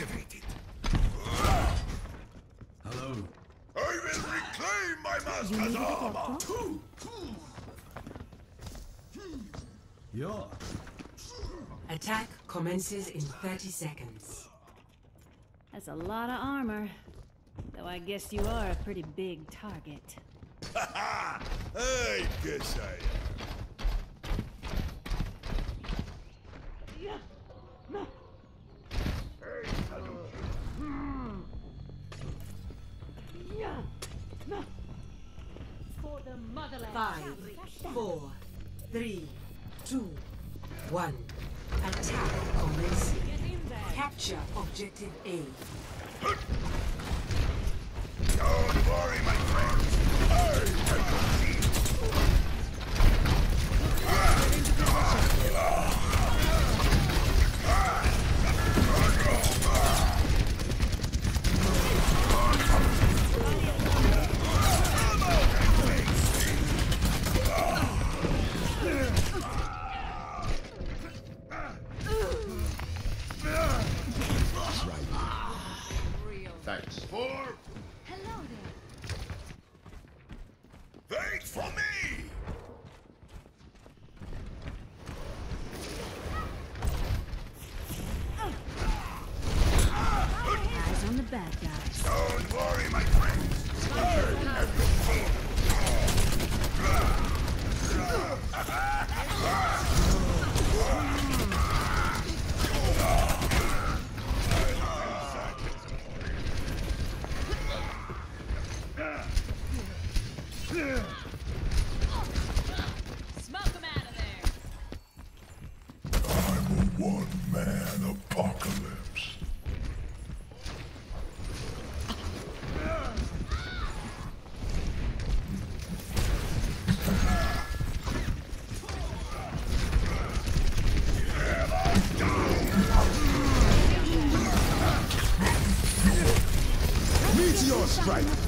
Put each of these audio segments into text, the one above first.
activated. Hello. I will reclaim my master's armor. Yeah. Attack commences in 30 seconds. That's a lot of armor. Though I guess you are a pretty big target. I guess I am. Four, three, two, one. Attack commencing. Capture objective A. Don't worry, my friends. I strike.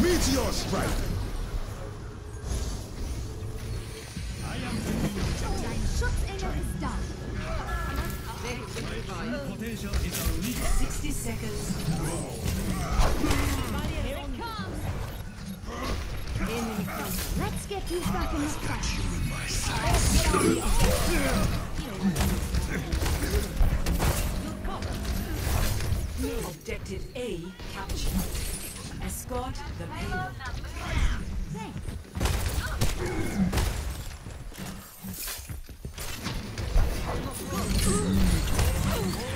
Meteor strike. Schutzengel ist da. Potential is unleashed. 60 seconds. Here it comes. Enemy comes. Let's get you back in the fight. Objective A captured. Escort the payload. Thanks.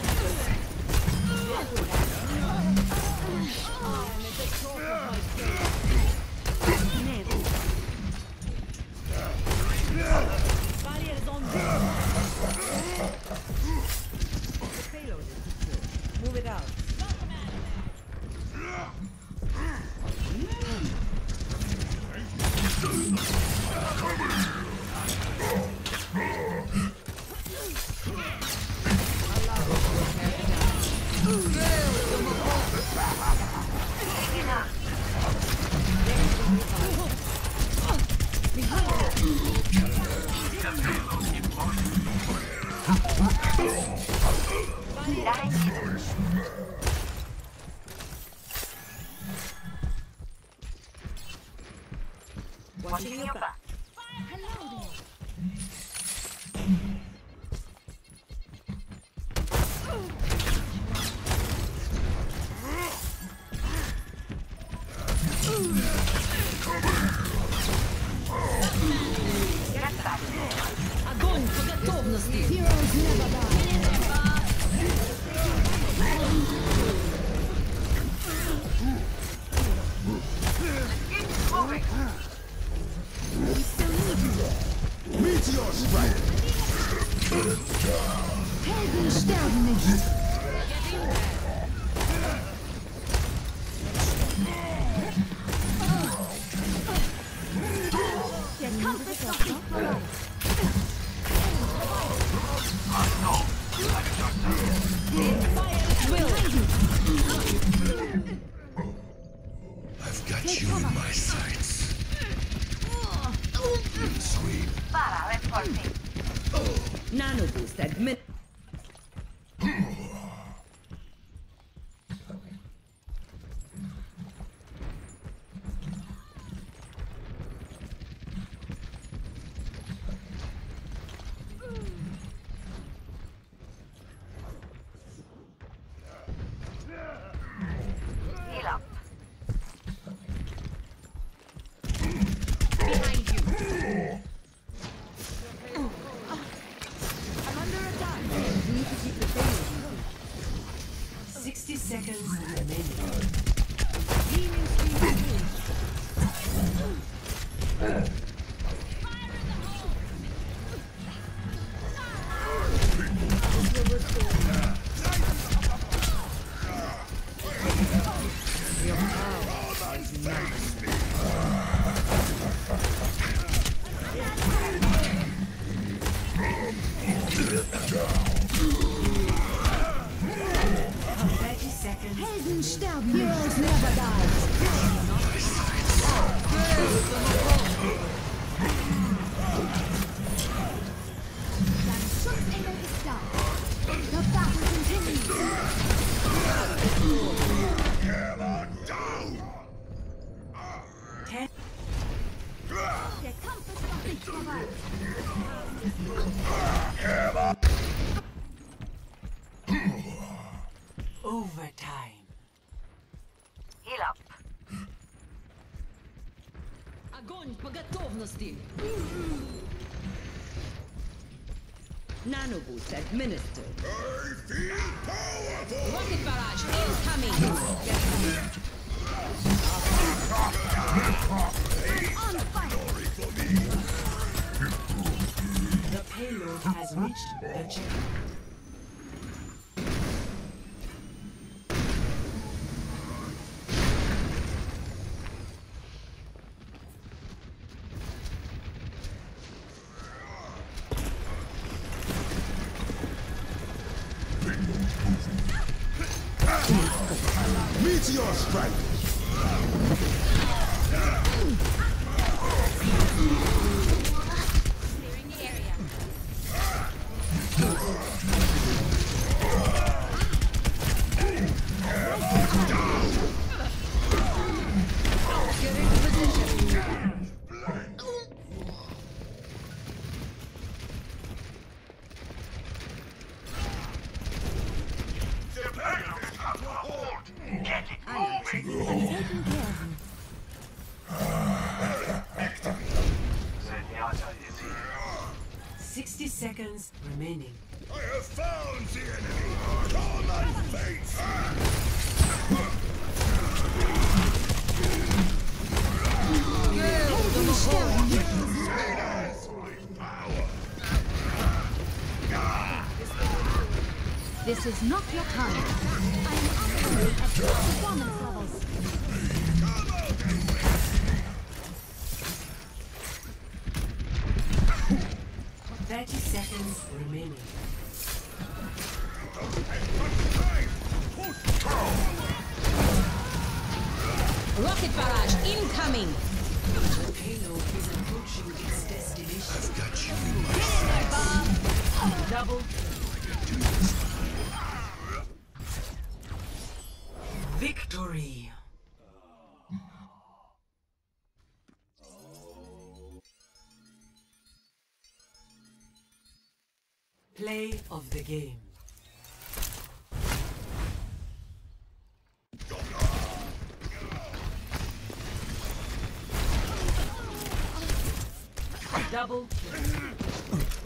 Watching your back. Hello there. Heroes never nicht vorbei. I've got you in my sights. Sweep. Nano boost admit. Helden. Heroes never die. The battle continues. Tuesday. Administered. I feel powerful! Rocket barrage incoming! On fire! The payload has reached the checkpoint. Meteor strike. seconds remaining. I have found the enemy! Call my fate! this is not your time. I am at performance level. 30 seconds remaining. Rocket barrage incoming! The payload is approaching its destination. I've got you in my sights. Double. Play of the game. Double kill.